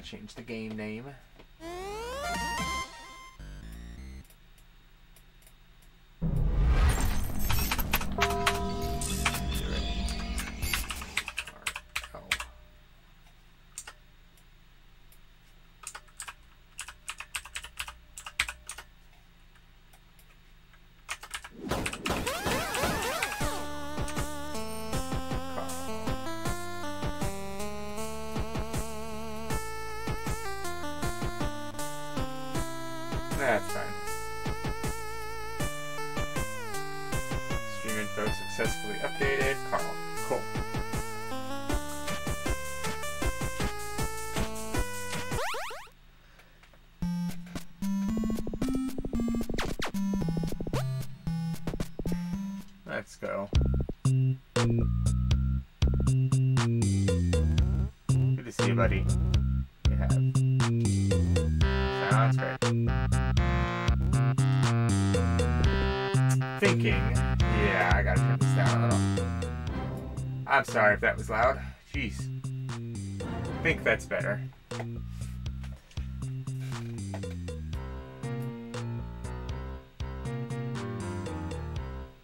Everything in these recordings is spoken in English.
change the game name. You. You have. Sounds great. Thinking. Yeah, I gotta turn this down a little. I'm sorry if that was loud. Jeez. think that's better.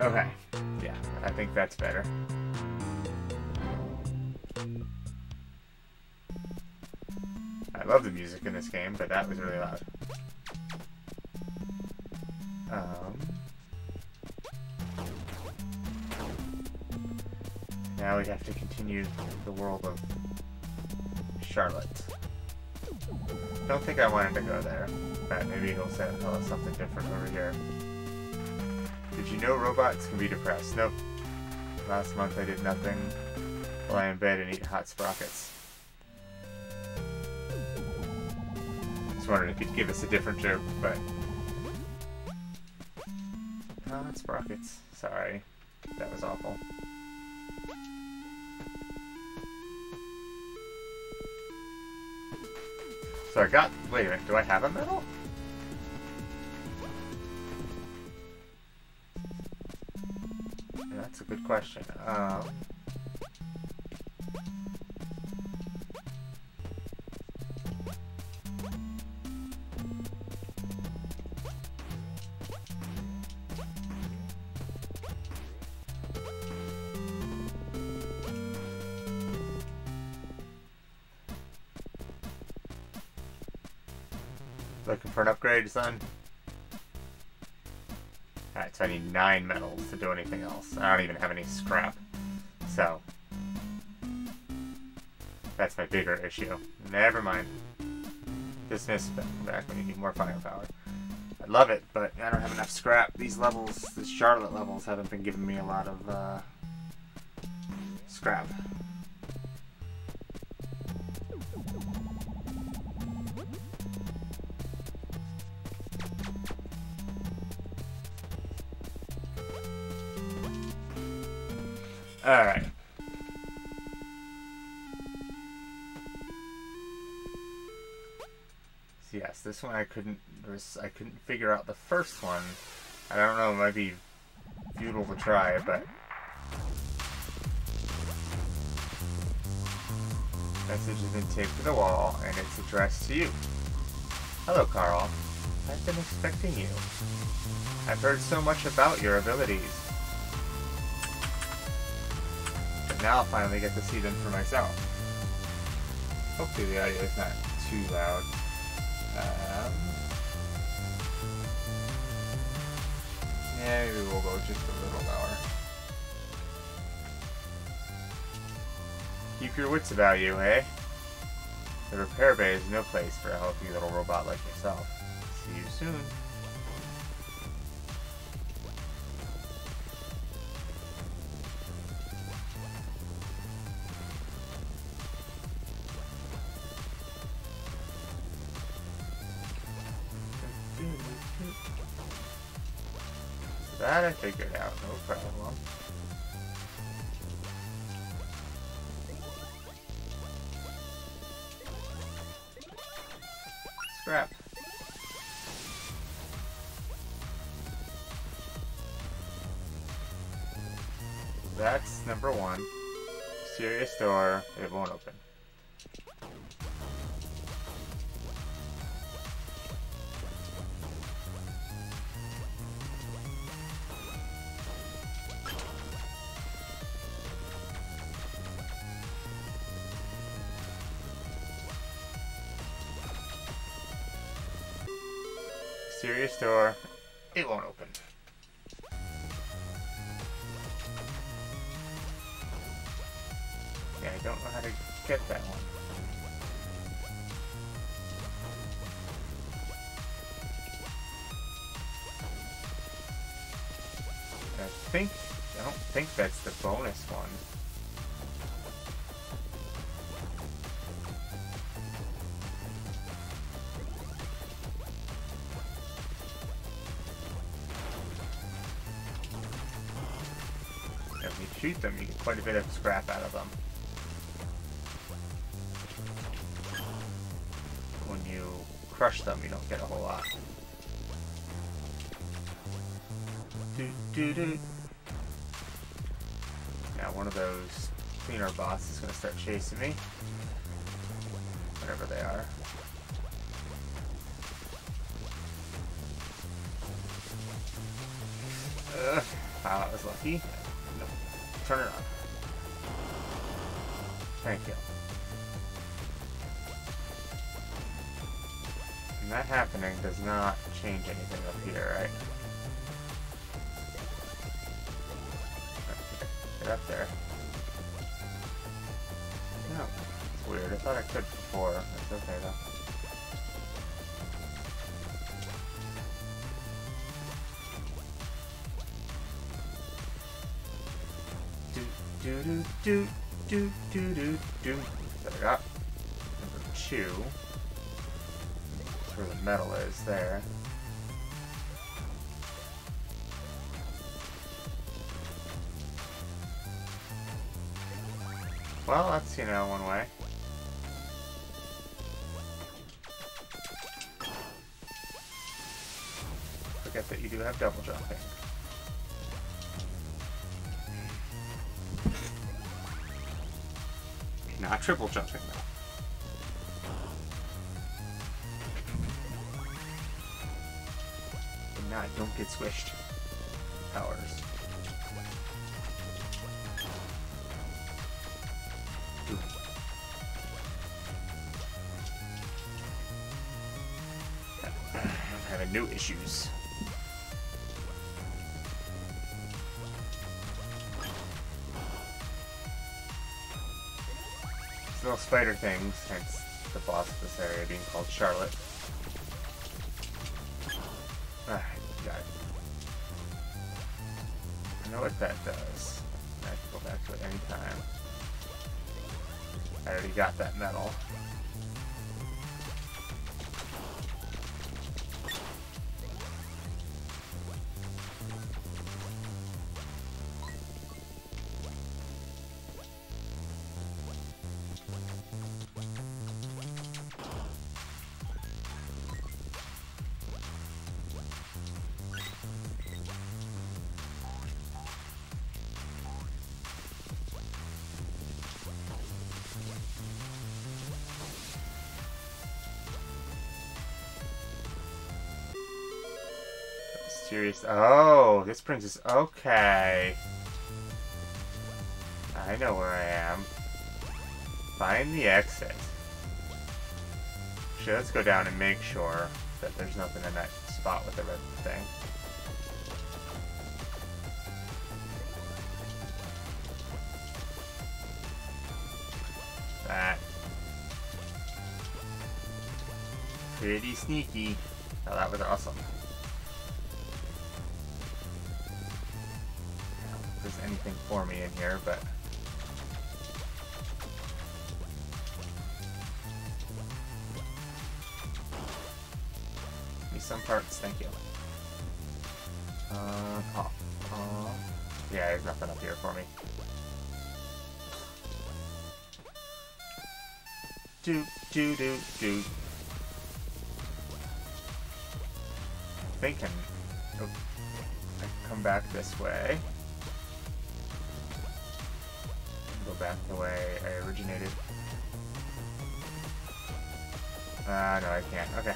Okay. Yeah, I think that's better. But that was really loud. Um, now we have to continue the world of Charlotte. Don't think I wanted to go there, but maybe he'll say us something different over here. Did you know robots can be depressed? Nope. Last month I did nothing. Lie in bed and eat hot sprockets. Just wondering if he'd give us a different joke, but... Hot sprockets. Sorry. That was awful. So I got... Wait a minute, do I have a medal? That's a good question. Um, looking for an upgrade, son? Alright, so I need nine medals to do anything else. I don't even have any scrap. So, that's my bigger issue. Never mind. Dismiss back when you need more firepower. I love it, but I don't have enough scrap. These levels, the Charlotte levels, haven't been giving me a lot of uh, scrap. One I couldn't I couldn't figure out the first one. I don't know, it might be futile to try, but message has been taped to the wall and it's addressed to you. Hello Carl. I've been expecting you. I've heard so much about your abilities. But now I'll finally get to see them for myself. Hopefully the audio is not too loud. Maybe we'll go just a little lower. Keep your wits about you, eh? The repair bay is no place for a healthy little robot like yourself. See you soon. I figured out, Mysterious door. It won't open. Yeah, I don't know how to get that one. I think, I don't think that's the bonus one. Quite a bit of scrap out of them. When you crush them, you don't get a whole lot. Do, do, do. Now one of those cleaner bots is going to start chasing me. Do do do do do. There we go. Number two. That's where the medal is there. Well, that's, you know, one way. Swished. Powers. I'm having new issues. Little spider things, hence the boss of this area being called Charlotte. What that does. I can go back to it anytime. I already got that medal. Serious. Oh, this brings us. Okay. I know where I am. Find the exit. Actually, let's go down and make sure that there's nothing in that spot with the red thing. That. Pretty sneaky. Oh, that was awesome. For me in here, but Give me some parts, thank you. Uh, oh, oh. Yeah, there's nothing up here for me. Do, do, do, do. Thinking. Oh, I come back this way. originated. Ah, uh, no, I can't. Okay.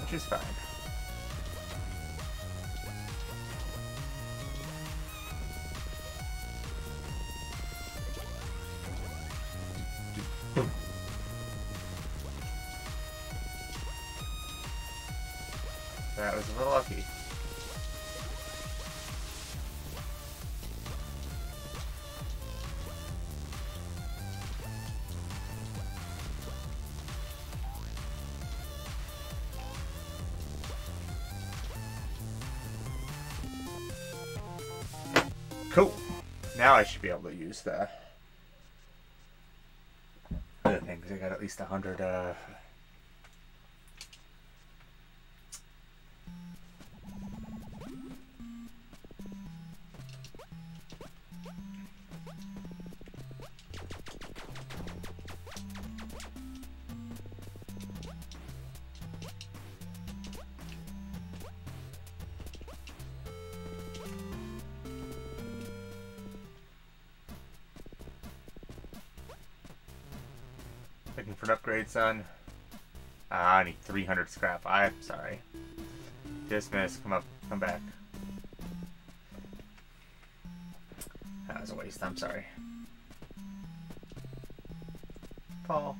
Which is fine. That was a little lucky. Now I should be able to use the other things. I got at least a hundred uh, son. Ah, I need 300 scrap. I'm sorry. Dismiss. Come up. Come back. That was a waste. I'm sorry. Fall.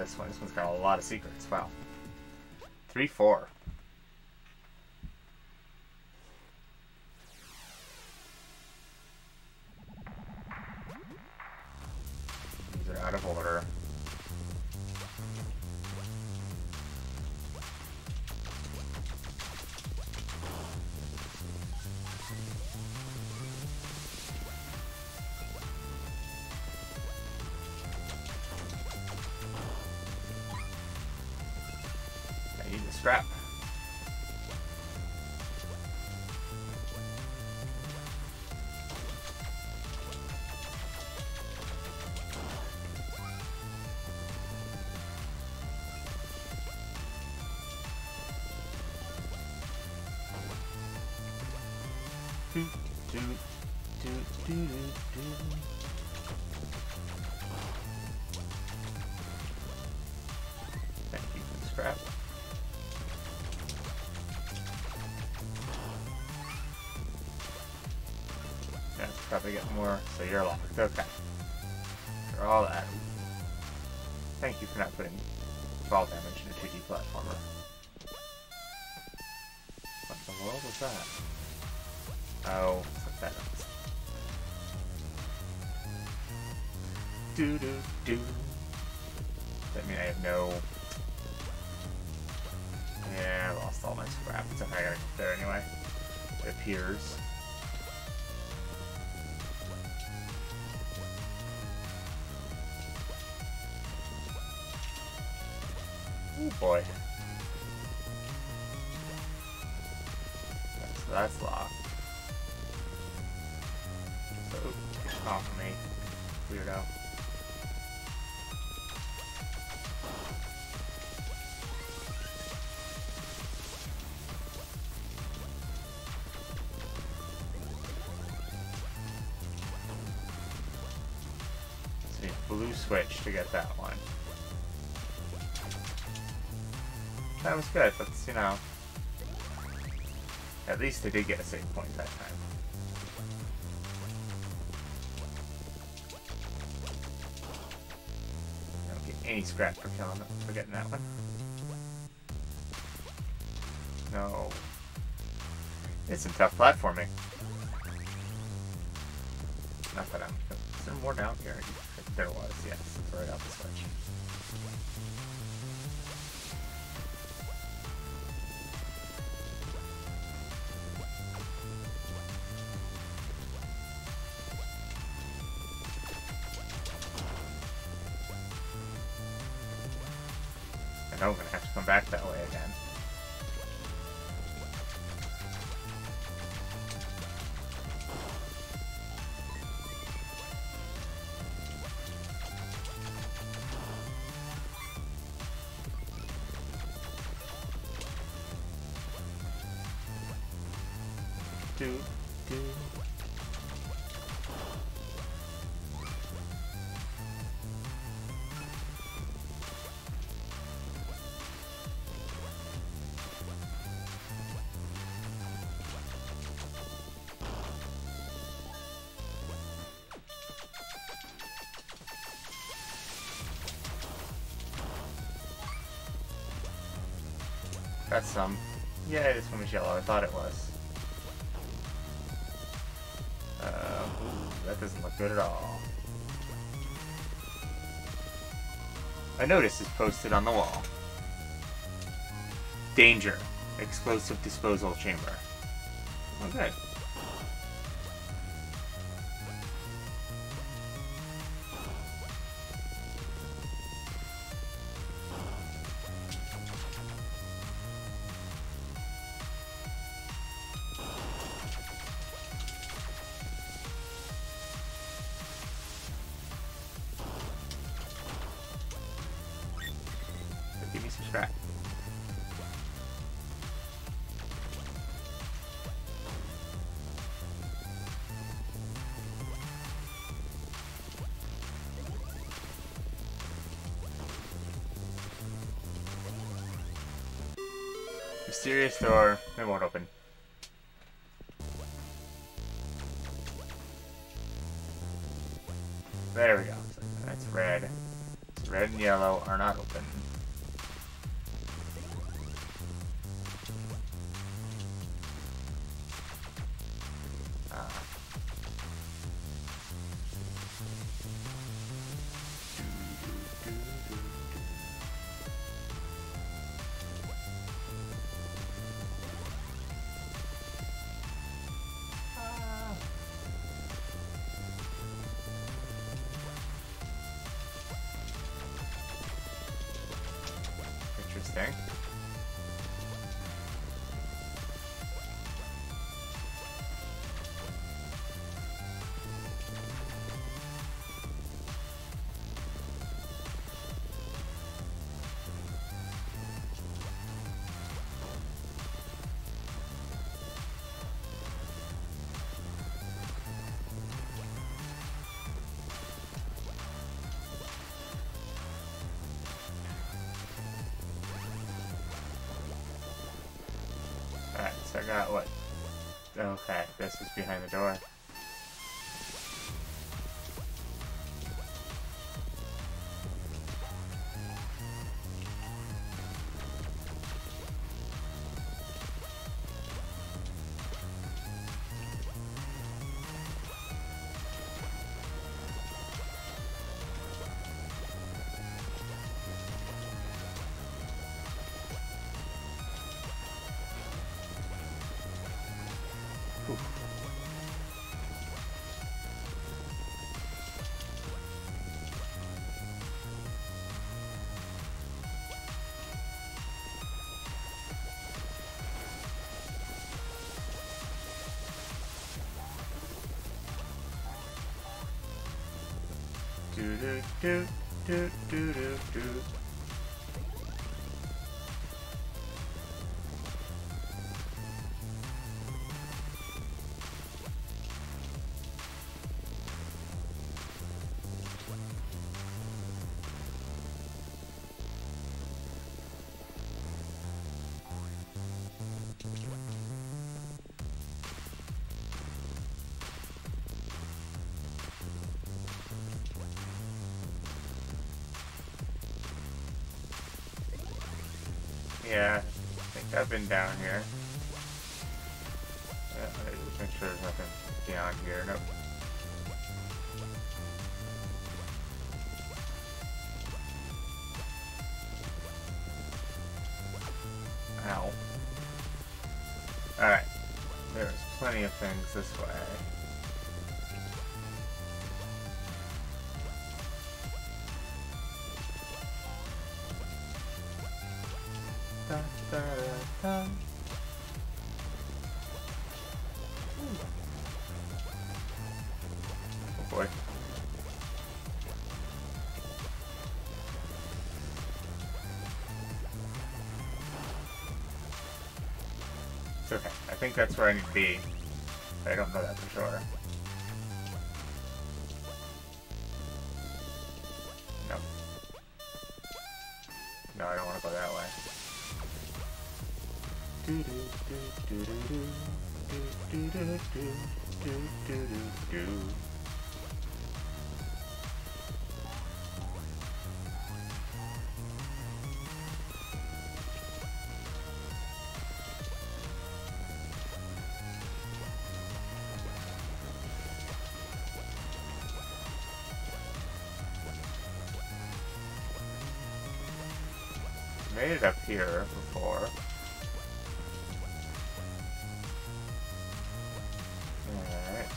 This one. This one's got a lot of secrets. Wow. 3 probably get more, so you're locked. Okay. For all that. Thank you for not putting fall damage in a 2D platformer. What the world was that? Oh, fuck that up. Do do do. That mean I have no. Yeah, I lost all my scrap. It's okay, I gotta get there anyway. It appears. Boy. Was good, but you know, at least they did get a save point that time. Don't get any scrap for killing it, for getting that one. No. It's some tough platforming. Not that I'm. Is there more down here? There was, yes. Right out the switch. That's some. Yeah, this one was yellow. I thought it was. Uh, ooh, that doesn't look good at all. A notice is posted on the wall. Danger. Explosive disposal chamber. Okay. Okay, this is behind the door. Yeah, I think I've been down here. Yeah, just make sure there's nothing beyond here. Nope. Think that's where I need to be. I don't know that for sure. No. No, I don't want to go that way. Made it up here before. Alright.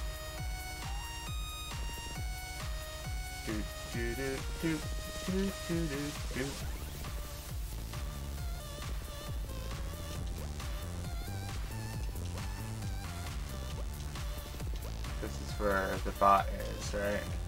Do do do do do do do do. This is where the bot is, right?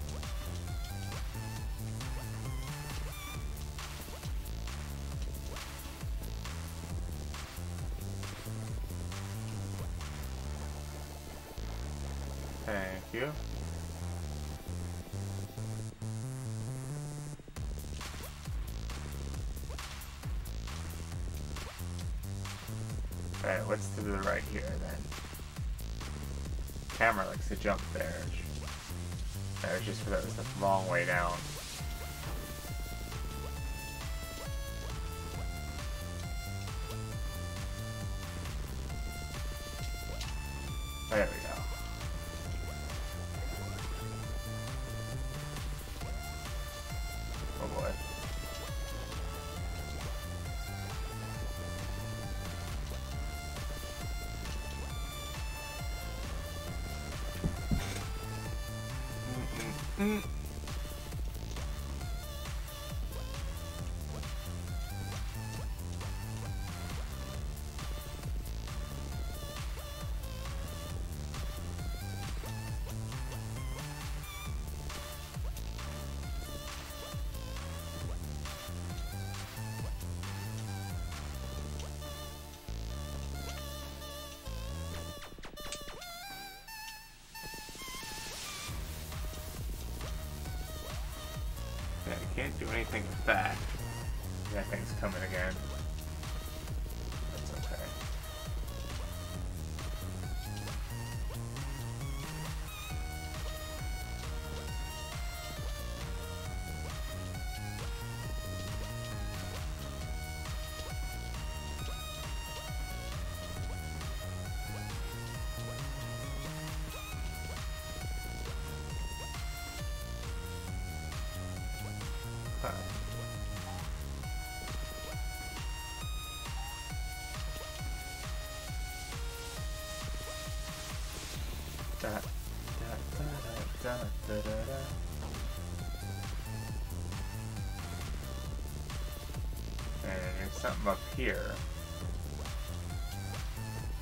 The right here then? Camera likes to jump there. That was just that was a long way down. Anything that. That thing's coming again. Here.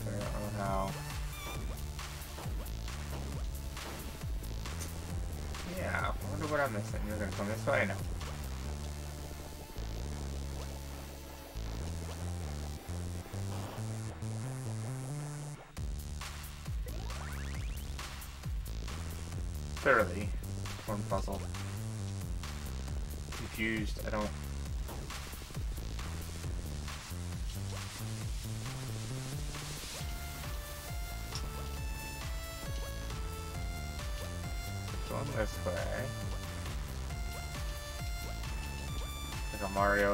I don't know how. Yeah, I wonder what I'm missing. You're gonna come this way now. Thoroughly one puzzle. Confused. I don't.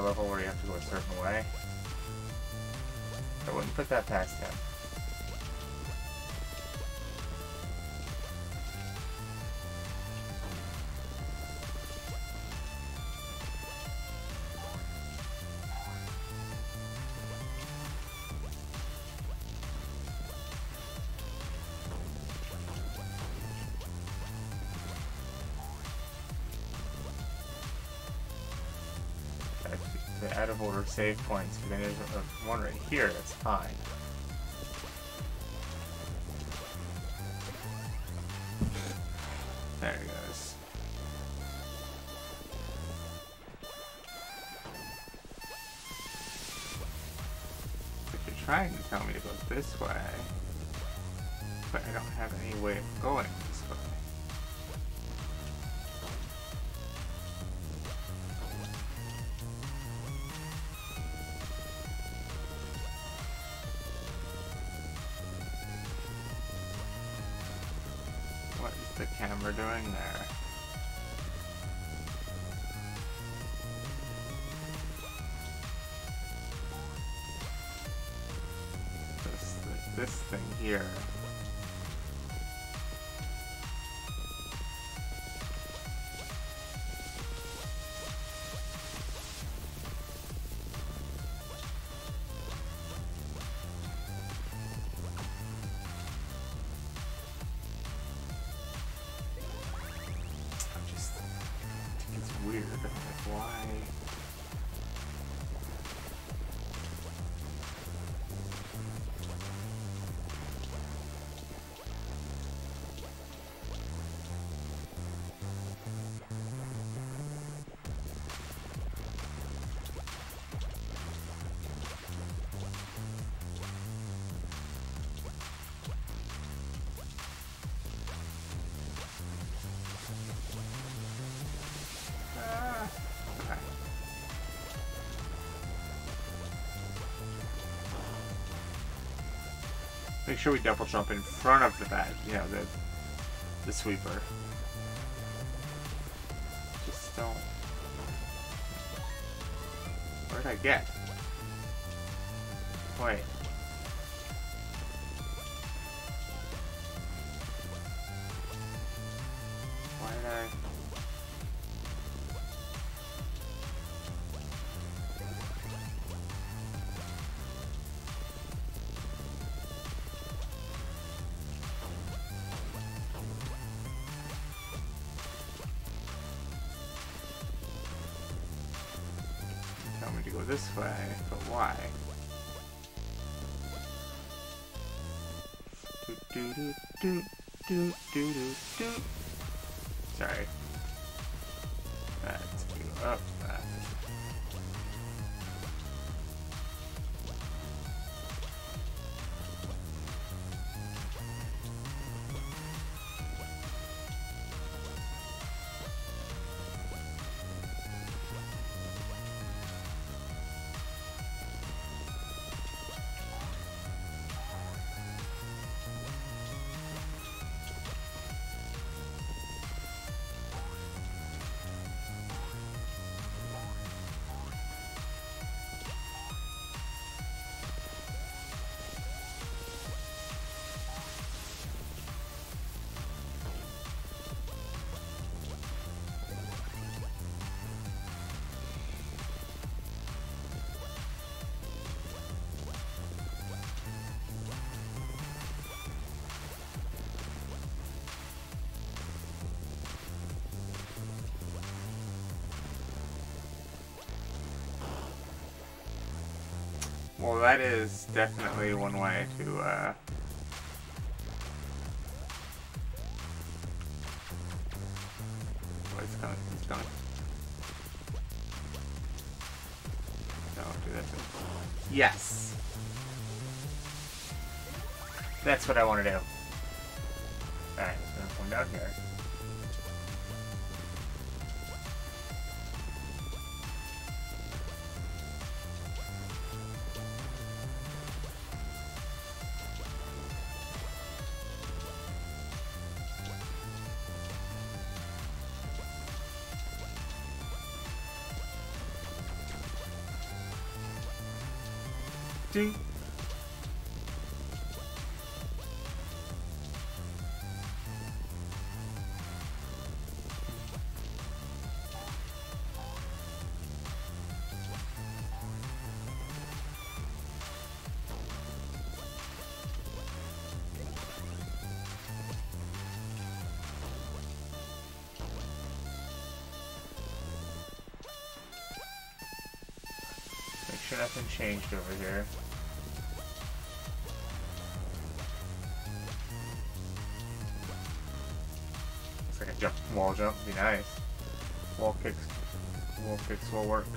Level where you have to go a certain way. I wouldn't put that past him. Save points, then there's one right here that's fine. Here. Make sure we double jump in front of the bed, you know, the, the sweeper. Just don't... Where did I get? That is definitely one way to, uh... Oh, it's coming, it's coming. Don't do that. Yes! That's what I want to do. Changed over here. Looks like a jump, wall jump be nice. Wall kicks, wall kicks will work.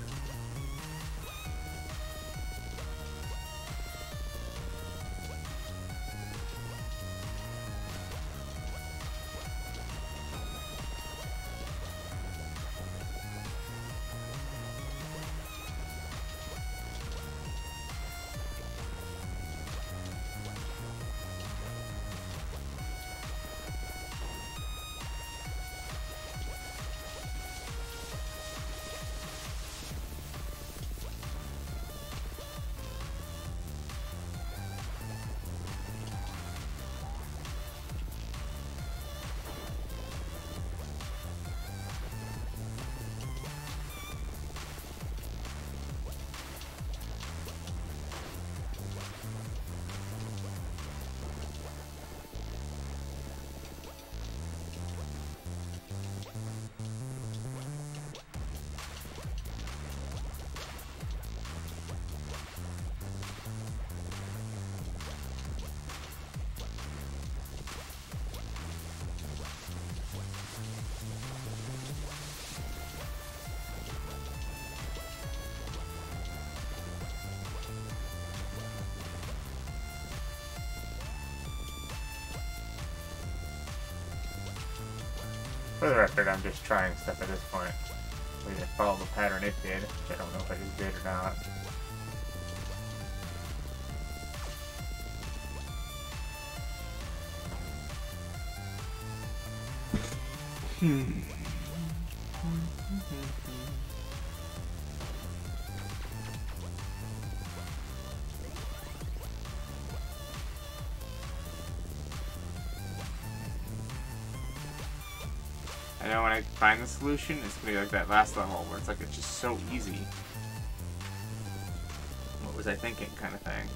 For the record, I'm just trying stuff at this point. We just follow the pattern it did, I don't know if it is did or not. Hmm. Solution, it's gonna be like that last level where it's like it's just so easy. What was I thinking kind of thing.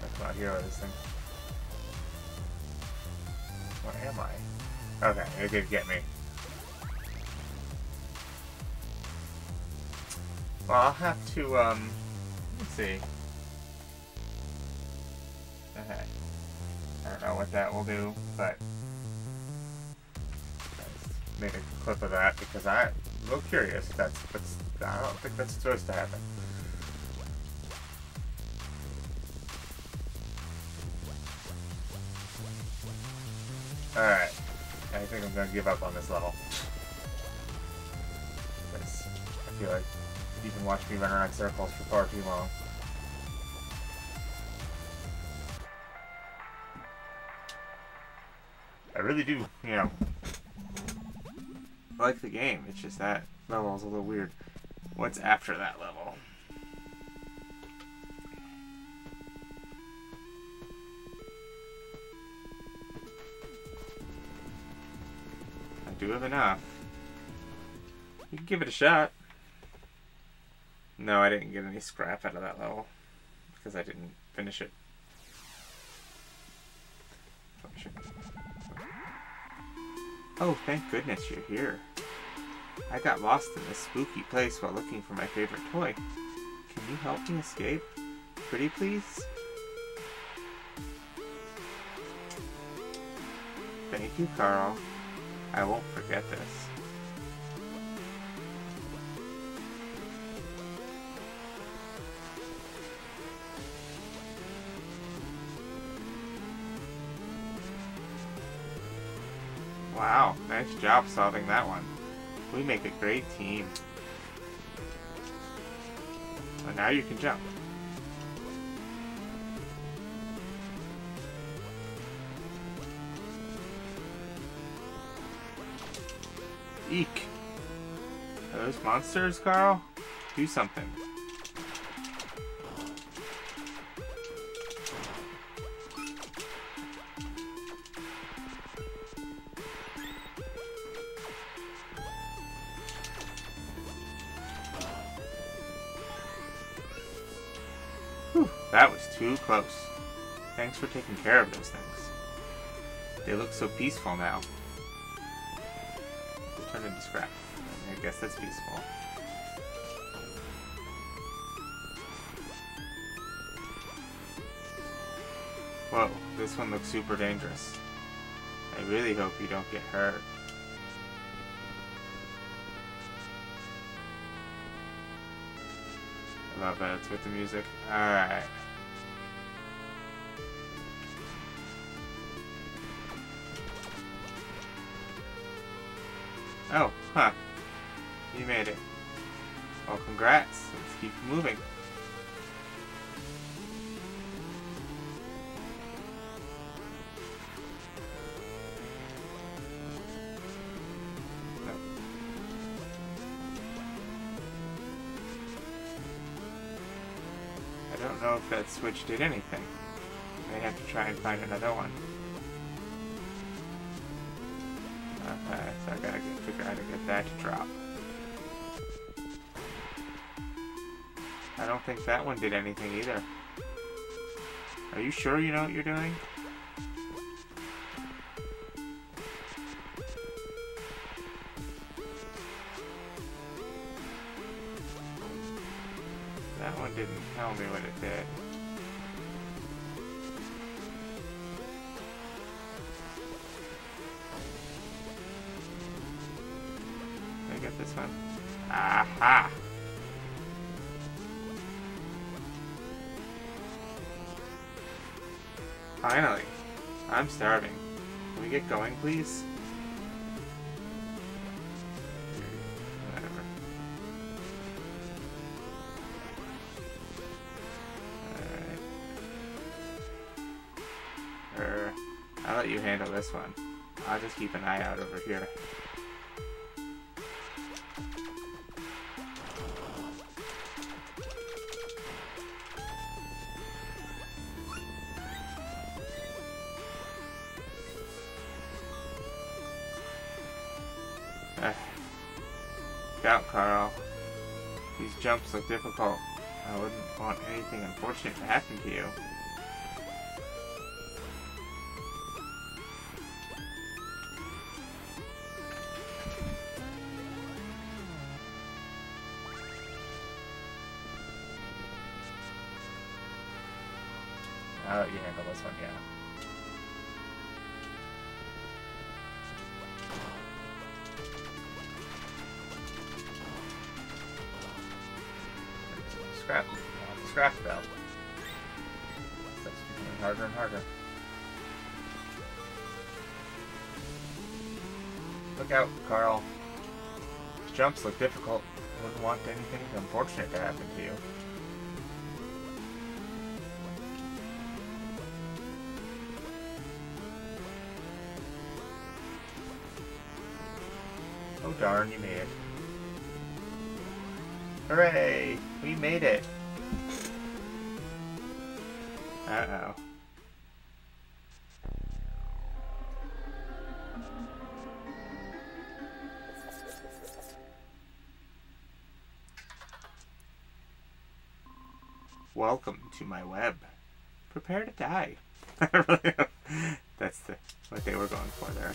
That's not hero this thing. What am I? Okay, it did get me. Well, I'll have to, um, let's see. Okay. I don't know what that will do, but I made a clip of that because I'm a little curious that's, that's I don't think that's supposed to happen. Think I'm gonna give up on this level. Because I feel like you can watch me run around circles for far too long. I really do, you know, I like the game. It's just that level is a little weird. What's after that level? Do have enough. You can give it a shot. No, I didn't get any scrap out of that level. Because I didn't finish it. Oh, oh, thank goodness you're here. I got lost in this spooky place while looking for my favorite toy. Can you help me escape? Pretty please? Thank you, Carl. I won't forget this. Wow, nice job solving that one. We make a great team. Well, now you can jump. Eek. Are those monsters, Carl? Do something. That was too close. Thanks for taking care of those things. They look so peaceful now scrap. I guess that's useful. Whoa, this one looks super dangerous. I really hope you don't get hurt. I love that it's with the music. Alright. Oh, huh. You made it. Well, congrats. Let's keep moving. I don't know if that switch did anything. I May have to try and find another one. Figure out how to get that to drop. I don't think that one did anything either. Are you sure you know what you're doing? That one didn't tell me what it did. I'm starving. Can we get going, please? Whatever. Alright. Er, I'll let you handle this one. I'll just keep an eye out over here. Difficult. I wouldn't want anything unfortunate to happen to you. Harder and harder. Look out, Carl. These jumps look difficult. I Wouldn't want anything unfortunate to happen to you. Oh darn, you made it. Hooray! We made it! Uh-oh. Welcome to my web. Prepare to die. That's the what they were going for there.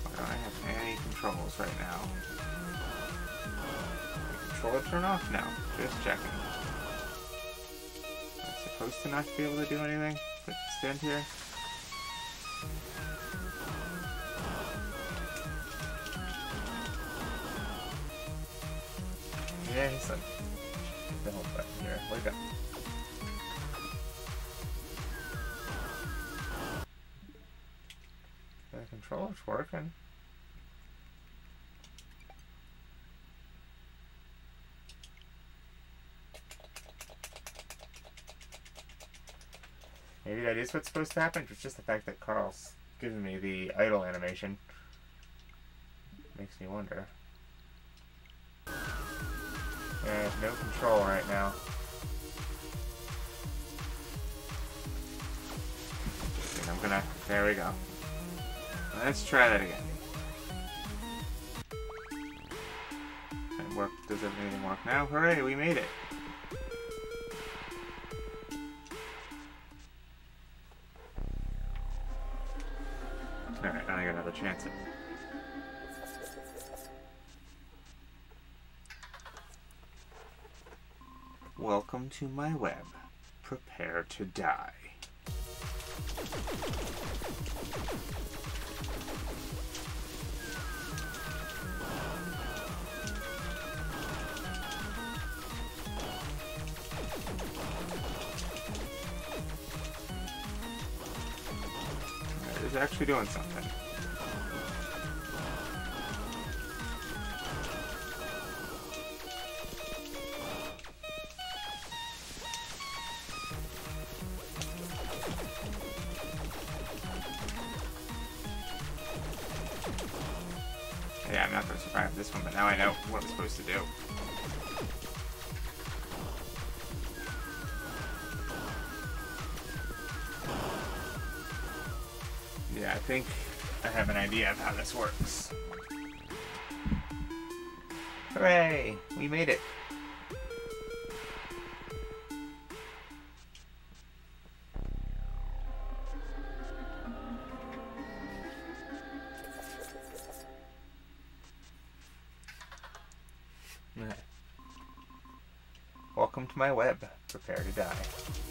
Why don't I have any controls right now? Controller turn off? No. Just checking. Supposed to not be able to do anything? But stand here? Yeah, he's like is what's supposed to happen. It's just the fact that Carl's giving me the idle animation. Makes me wonder. I have no control right now. And I'm gonna. There we go. Let's try that again. It work. Does everything work now? Hooray! We made it. To my web. Prepare to die. Is actually doing something. My web. Prepare to die.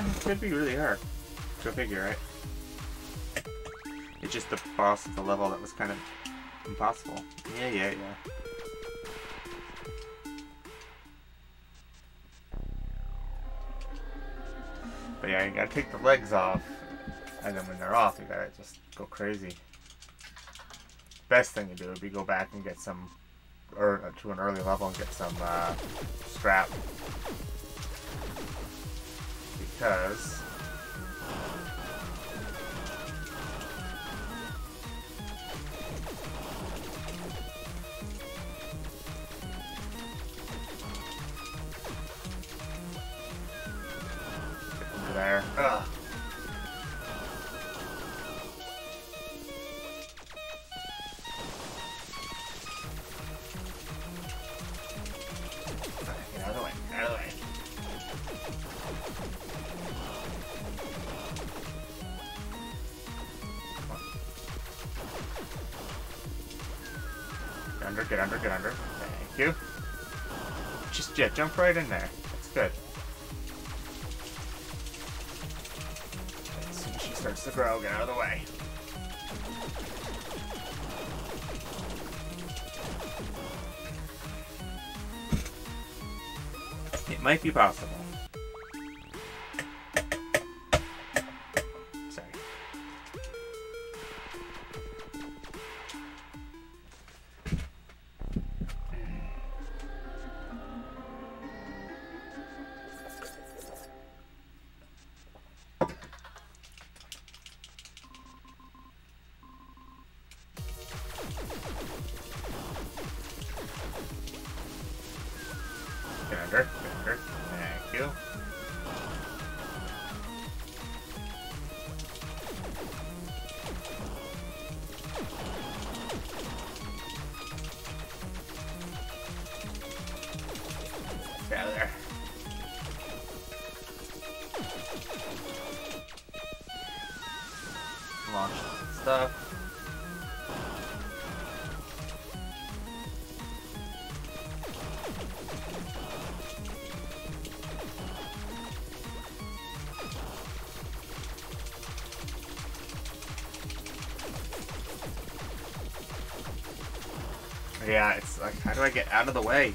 Yeah, it could be really hard. Go figure, right? It's just the boss of the level that was kind of impossible. Yeah, yeah, yeah. But yeah, you gotta take the legs off, and then when they're off, you gotta just go crazy. Best thing to do would be go back and get some, or to an early level and get some uh, scrap, because there. Ugh. Ah. Get under, get under. Thank you. Just, yeah, jump right in there. That's good. As soon as she starts to grow, get out of the way. It might be possible. Out of the way?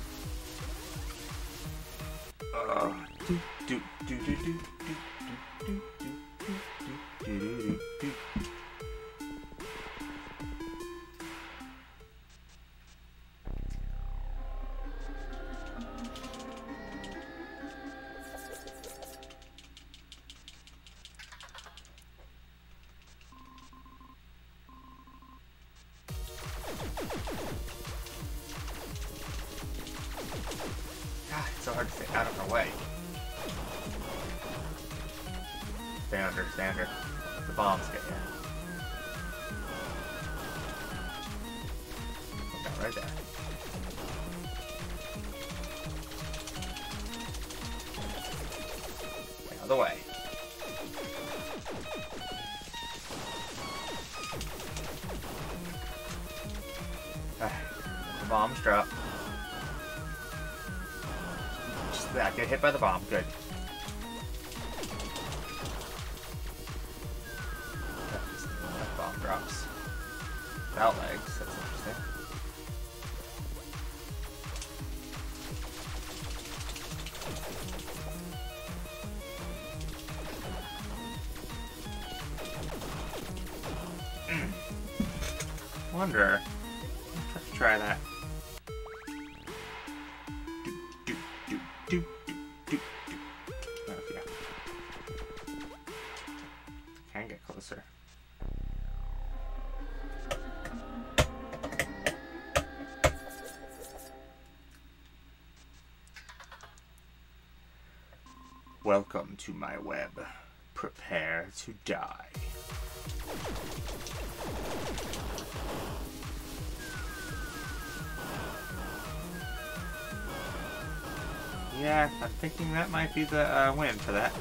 Under. The bombs get you. Right there. Out of the way. Ah, The bombs drop. Just that, get hit by the bomb. Good. Without legs, that's interesting. Hmm. Wonder. Welcome to my web. Prepare to die. Yeah, I'm thinking that might be the uh, win for that.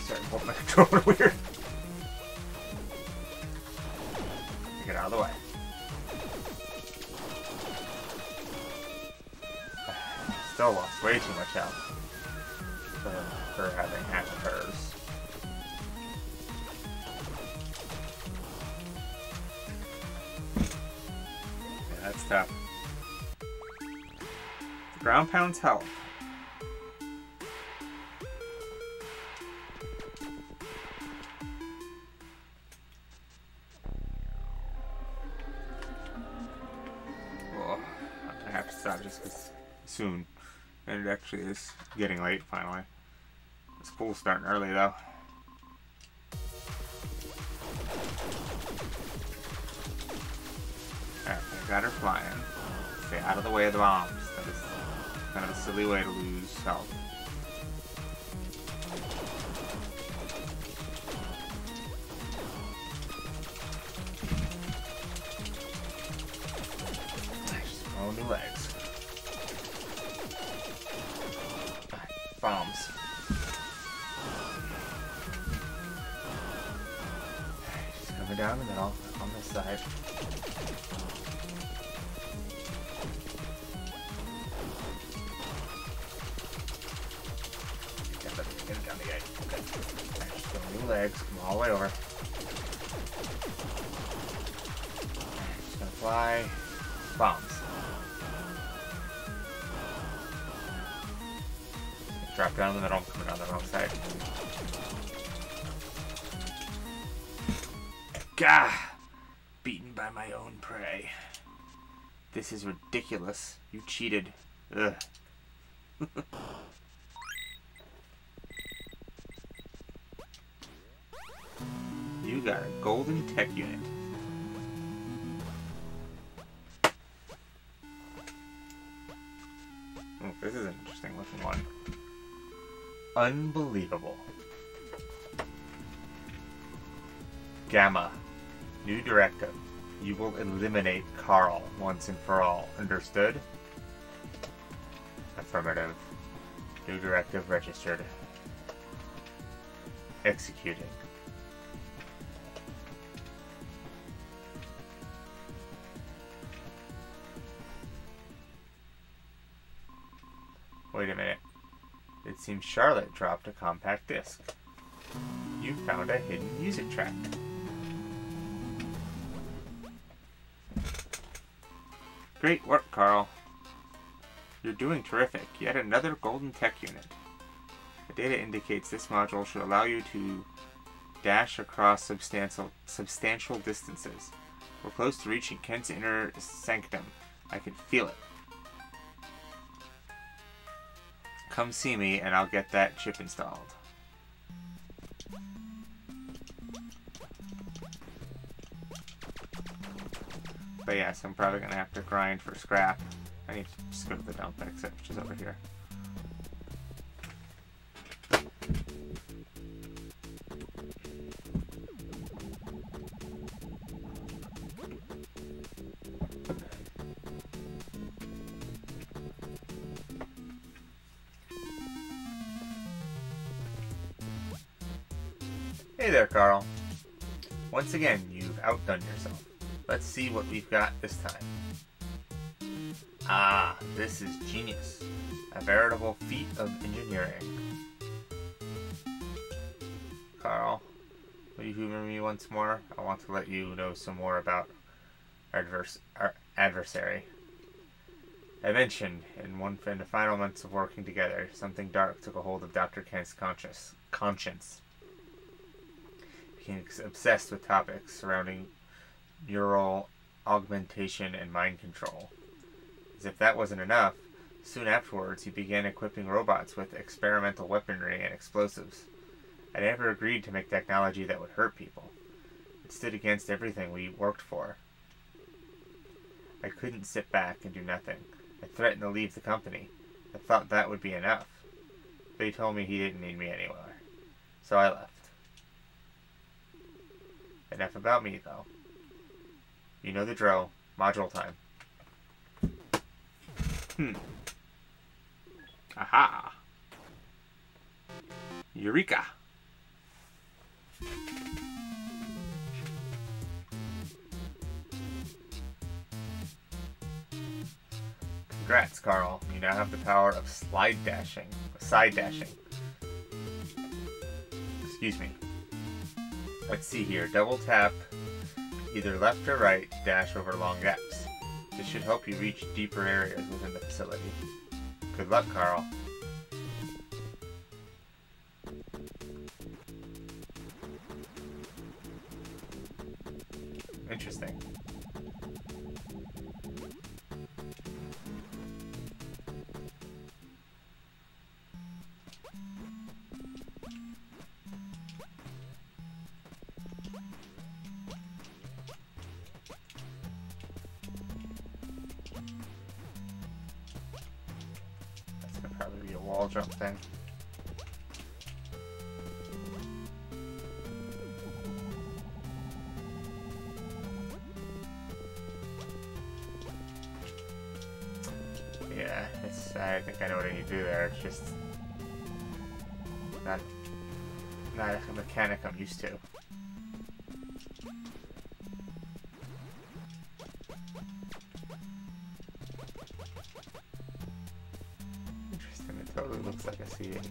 Sorry, hold my controller weird. Still lost way too much health for, for having half of hers. Yeah, that's tough. The Ground pound's health. Actually is getting late finally. School's starting early though. Alright, got her flying. Stay out of the way of the bombs. That is kind of a silly way to lose health. Nice. Oh, new legs. Side. Ridiculous. You cheated. Ugh. you got a golden tech unit. Oh, this is an interesting looking one. Unbelievable. Will eliminate Carl once and for all. Understood? Affirmative. New directive registered. Executing. Wait a minute. It seems Charlotte dropped a compact disc. You found a hidden music track. Great work, Carl. You're doing terrific. Yet another golden tech unit. The data indicates this module should allow you to dash across substantial substantial distances. We're close to reaching Kent's inner sanctum. I can feel it. Come see me and I'll get that chip installed. But yes, I'm probably gonna have to grind for scrap. I need to just go to the dump exit, which is over here. Hey there, Carl. Once again, you've outdone yourself. Let's see what we've got this time. Ah, this is genius. A veritable feat of engineering. Carl. Will you humor me once more? I want to let you know some more about our, our adversary. I mentioned, in one in the final months of working together, something dark took a hold of Dr. Kent's conscious, conscience. He became obsessed with topics surrounding neural augmentation and mind control. As if that wasn't enough, soon afterwards he began equipping robots with experimental weaponry and explosives. I never agreed to make technology that would hurt people. It stood against everything we worked for. I couldn't sit back and do nothing. I threatened to leave the company. I thought that would be enough. But he told me he didn't need me anywhere. So I left. Enough about me, though. You know the drill. Module time. Hmm. Aha! Eureka! Congrats, Carl. You now have the power of slide dashing. Side dashing. Excuse me. Let's see here. Double tap either left or right to dash over long gaps. This should help you reach deeper areas within the facility. Good luck, Carl. Not not a mechanic I'm used to. Interesting. It totally looks like a seating.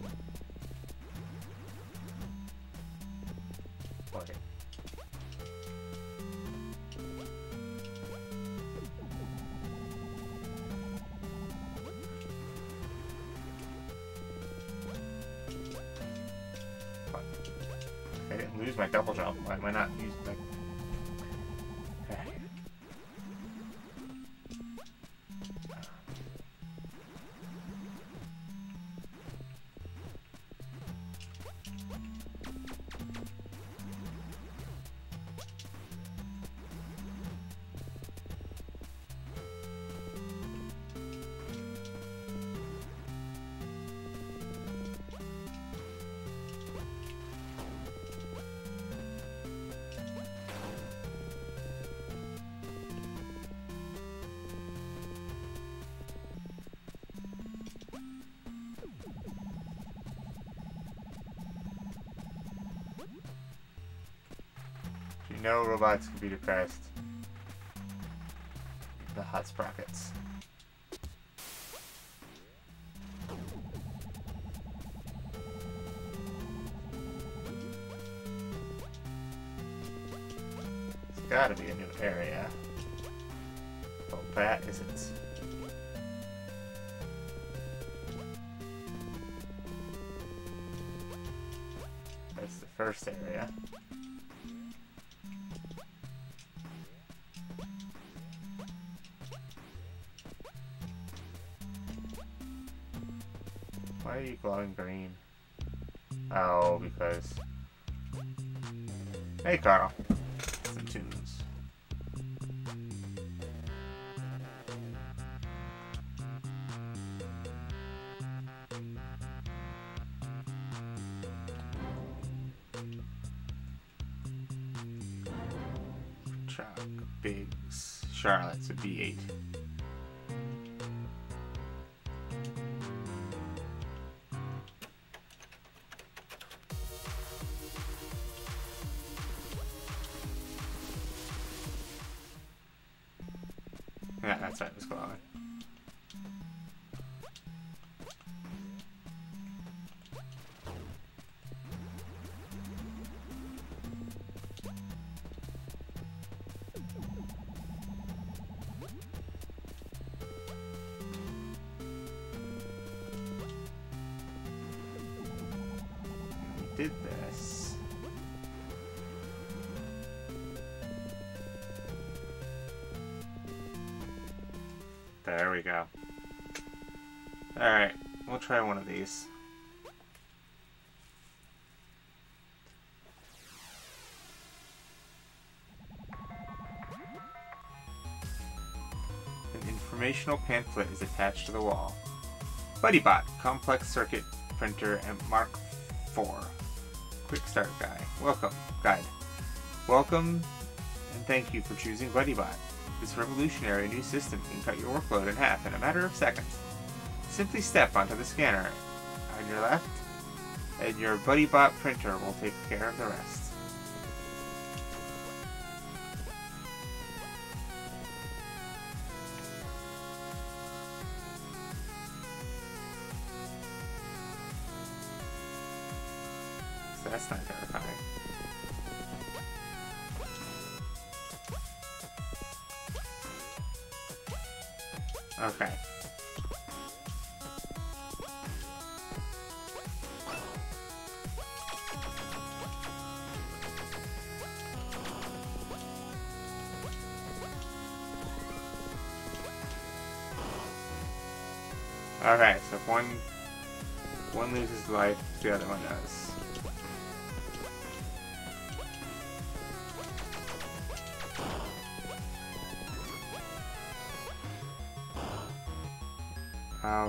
Robots be depressed. The hot sprockets. It's gotta be a new area. Oh, that isn't. That's the first area. Hey, Carl. That's right, it's go. Alright, we'll try one of these. An informational pamphlet is attached to the wall. BuddyBot, complex circuit printer and Mark IV. Quick start guide. Welcome, guide. Welcome and thank you for choosing BuddyBot. This revolutionary new system can cut your workload in half in a matter of seconds. Simply step onto the scanner on your left, and your BuddyBot printer will take care of the rest.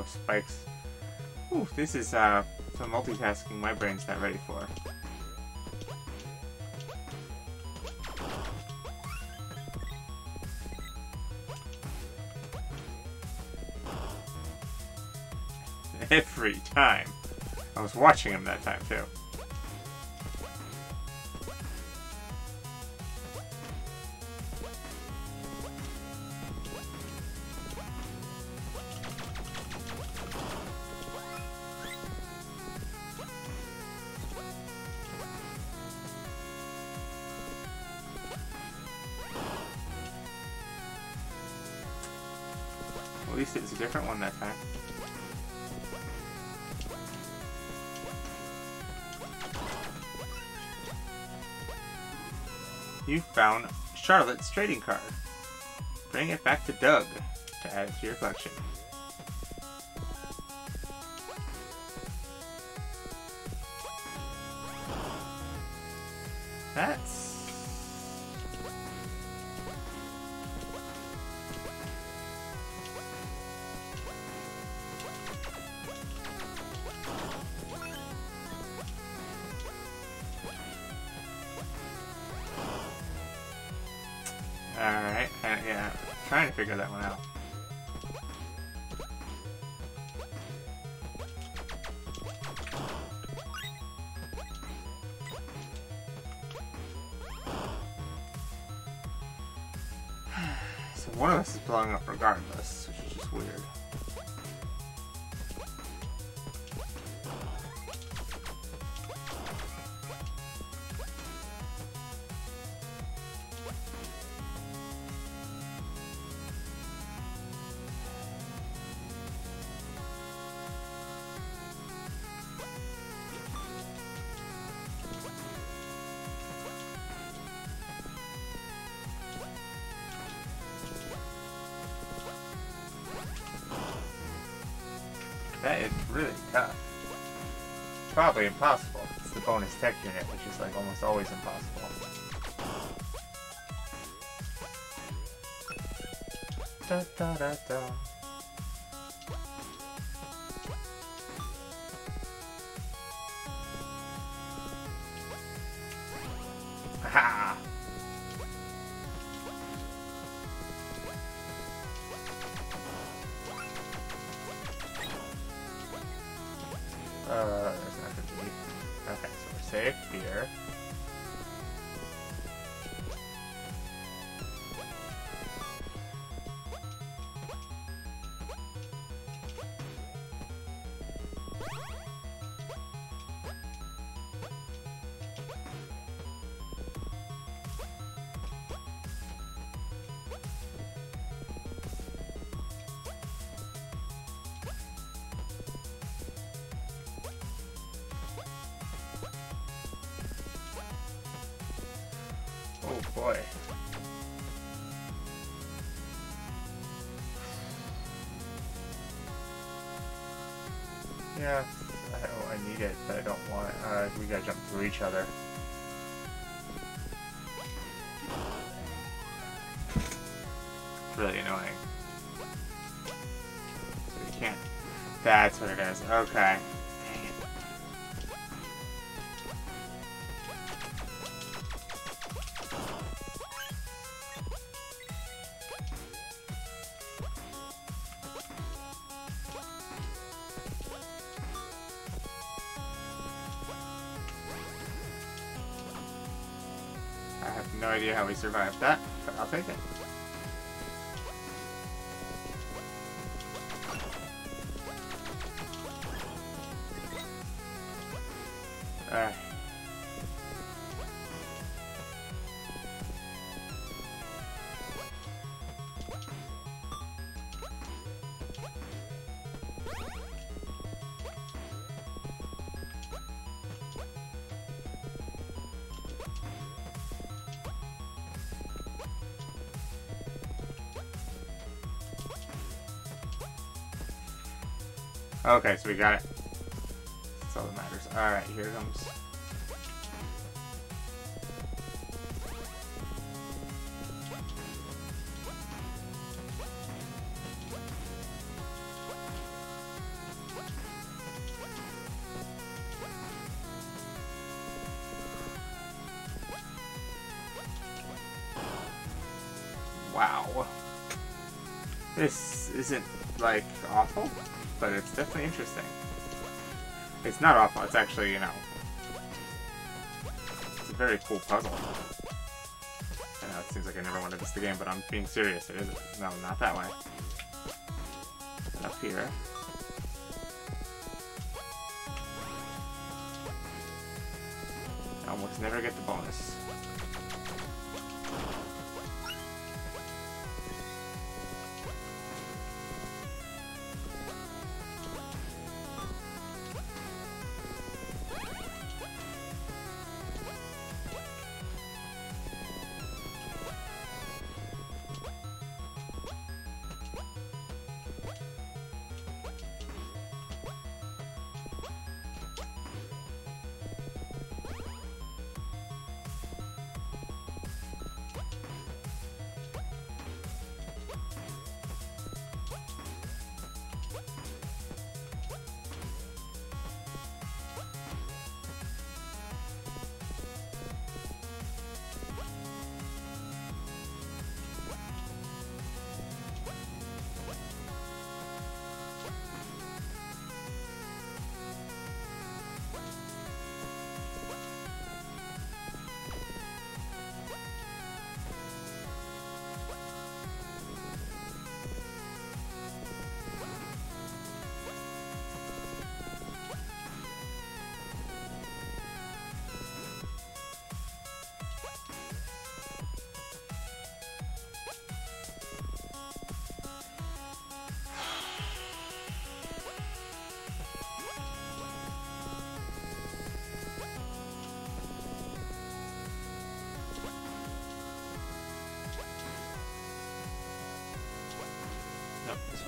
Oh, spikes. Ooh, this is uh, some multitasking my brain's not ready for. Every time. I was watching him that time too. It's a different one that time. You found Charlotte's trading card. Bring it back to Doug to add to your collection. Probably impossible. It's the bonus tech unit, which is like almost always impossible. Da da da Oh boy. Yeah, I, oh, I need it, but I don't want it. Uh, we gotta jump through each other. Really annoying. So we can't. That's what it is. Okay. Survived that, okay, so we got it. That's all that matters. Alright, here comes. Definitely interesting. It's not awful, it's actually, you know... It's a very cool puzzle. I know, it seems like I never wanted this the game, but I'm being serious. It isn't. No, not that way. Up here. I almost never get the bonus.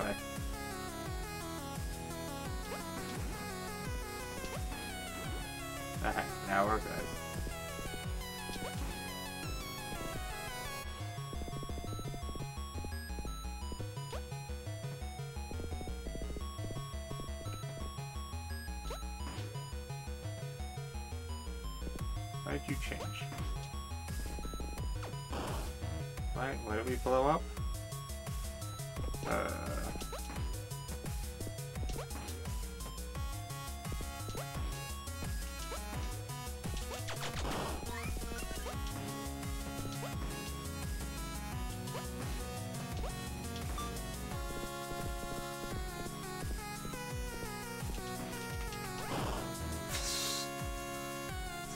It's. Alright, now we're good. Why did you change? Why, why did we blow up?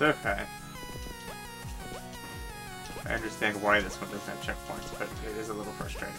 Okay. I understand why this one doesn't have checkpoints, but it is a little frustrating.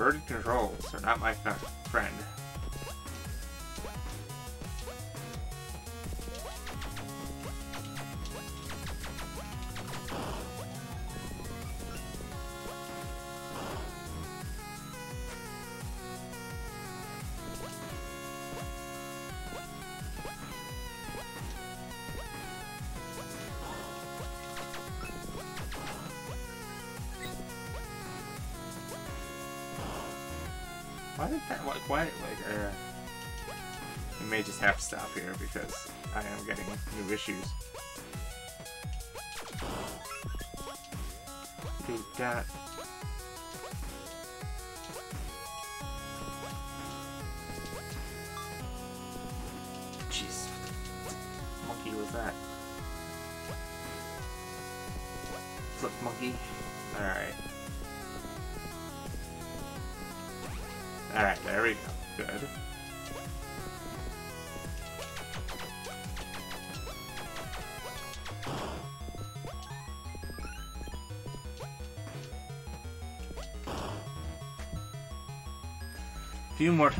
Inverted controls are not my friend. May just have to stop here because I am getting new issues. Dude, that. Few more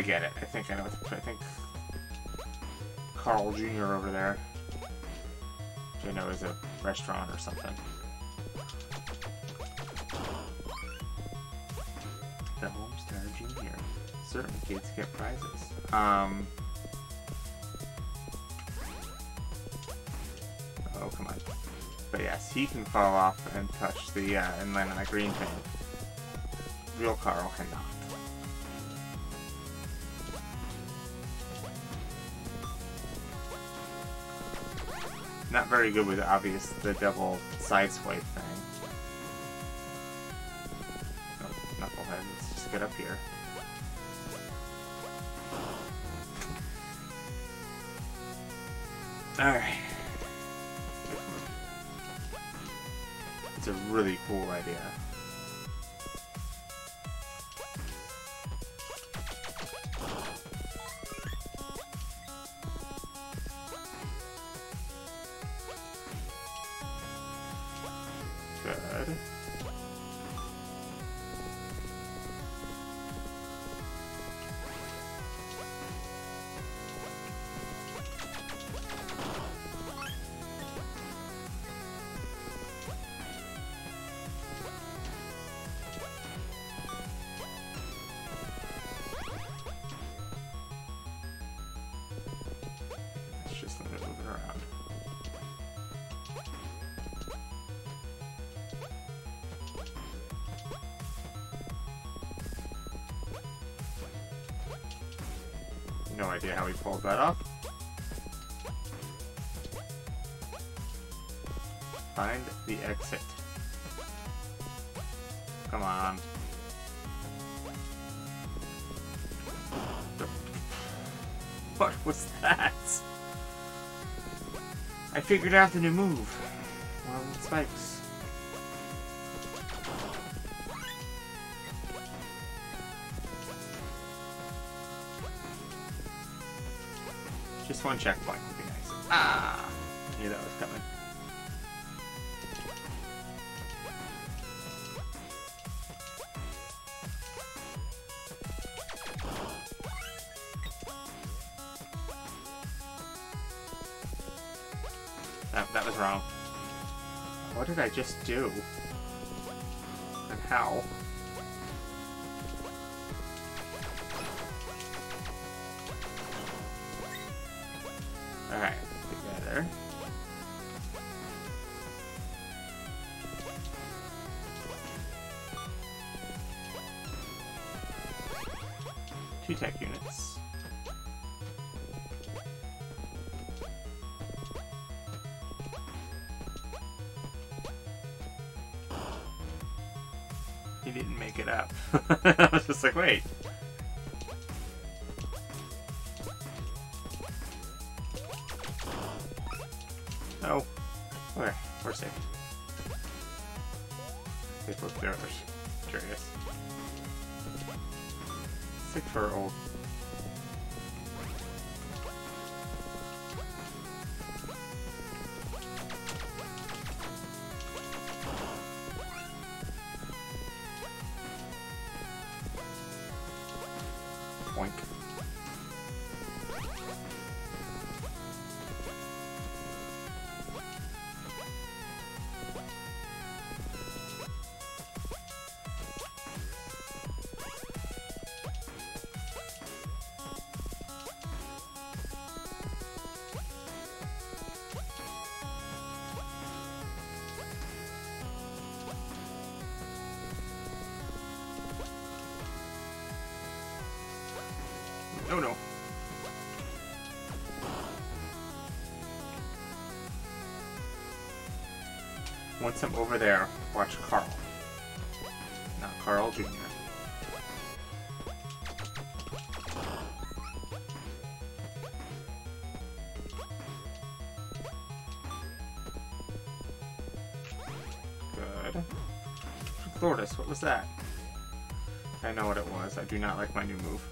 I get it. I think I know I think Carl Jr. over there. Which I know is a restaurant or something. The Homestar Junior. Certain kids get prizes. Um. Oh, come on. But yes, he can fall off and touch the, uh, and land on that green thing. Real Carl cannot. Very good with obvious the double side No idea how he pulled that off. Find the exit. Come on. What was that? I figured out the new move. I was just like, wait. No, no. Once I'm over there, watch Carl. Not Carl Jr. Good. Lourdes, what was that? I know what it was. I do not like my new move.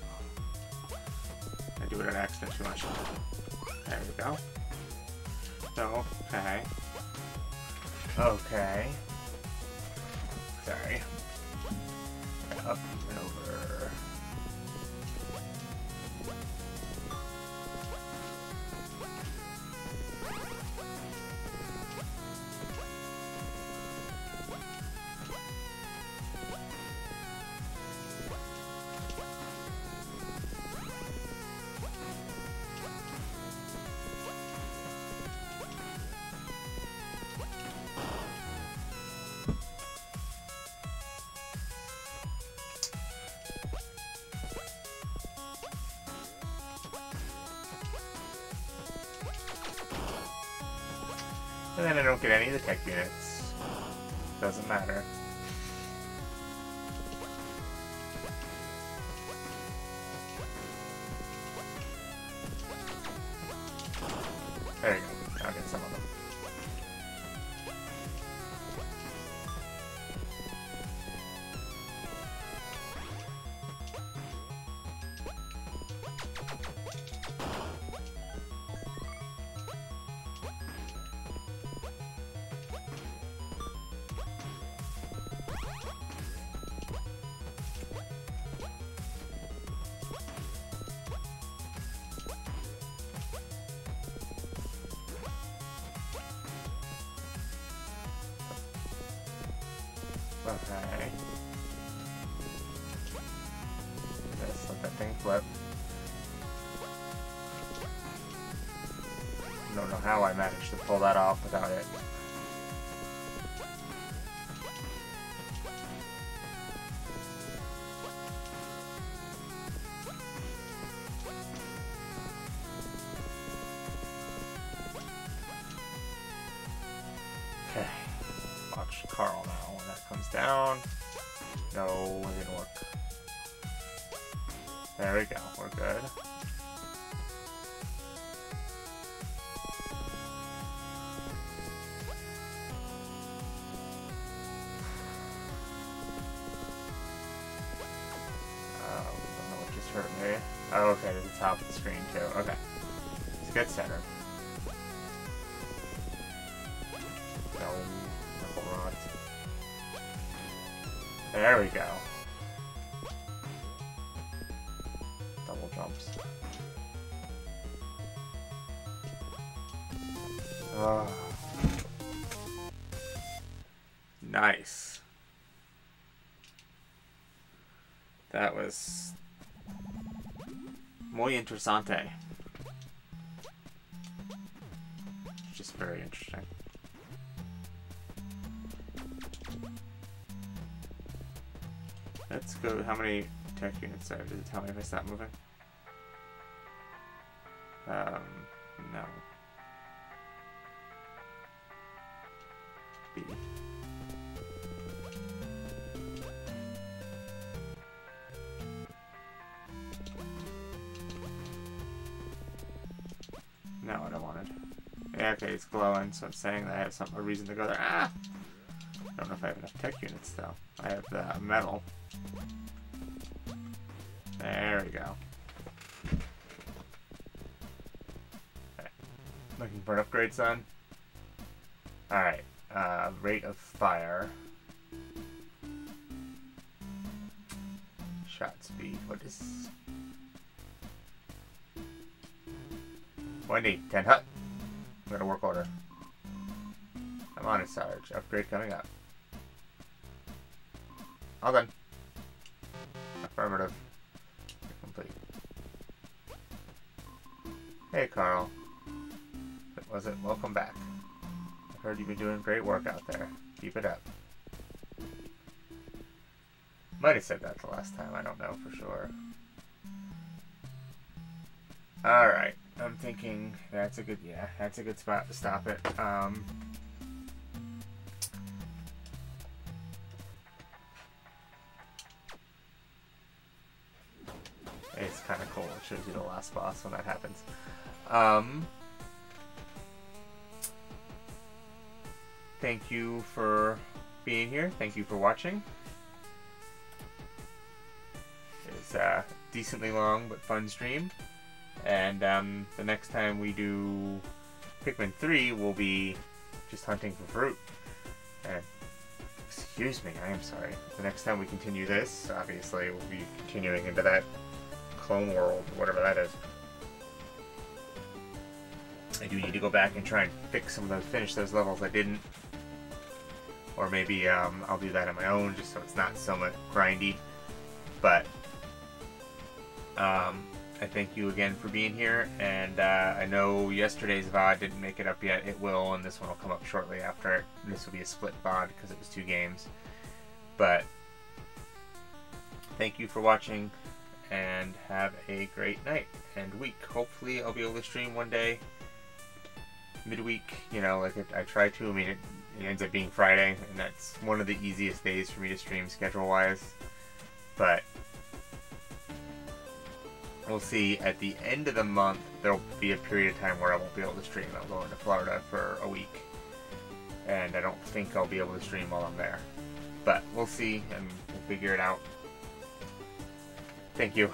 Do accident too much. There we go. So, okay. Okay. Units. Doesn't matter. Without it. Okay. Watch Carl now when that comes down. No, it didn't work. There we go, we're good. Screen too. Okay. It's a good center. Muy interesante. Just very interesting. Let's go. How many tech units there? Does it tell me if I stop moving? Glowing, so I'm saying that I have some a reason to go there. Ah! I don't know if I have enough tech units, though. I have the medal. There we go. Looking for an upgrade, son? Alright. Uh, rate of fire. Shot speed. What is... 180. 10 hut. Got a work order. I'm on it, Sarge. Upgrade coming up. All done. Affirmative. Complete. Hey, Carl. That was it. Welcome back. I've heard you've been doing great work out there. Keep it up. Might have said that the last time. I don't know for sure. Alright. I'm thinking that's a good, yeah, that's a good spot to stop it. Um, it's kind of cool. It shows you the last boss when that happens. Um, thank you for being here. Thank you for watching. It's a decently long but fun stream. And um, the next time we do Pikmin 3, we'll be just hunting for fruit. And, excuse me, I am sorry. The next time we continue this, obviously, we'll be continuing into that clone world, whatever that is. I do need to go back and try and fix some of those, finish those levels I didn't. Or maybe um, I'll do that on my own, just so it's not so much grindy. But, um, I thank you again for being here, and uh, I know yesterday's VOD didn't make it up yet. It will, and this one will come up shortly after. This will be a split VOD because it was two games. But thank you for watching, and have a great night and week. Hopefully, I'll be able to stream one day, midweek. You know, like I, I try to. I mean, it, it ends up being Friday, and that's one of the easiest days for me to stream schedule-wise. But we'll see at the end of the month there'll be a period of time where I won't be able to stream. I'll go into Florida for a week. And I don't think I'll be able to stream while I'm there. But we'll see and we'll figure it out. Thank you.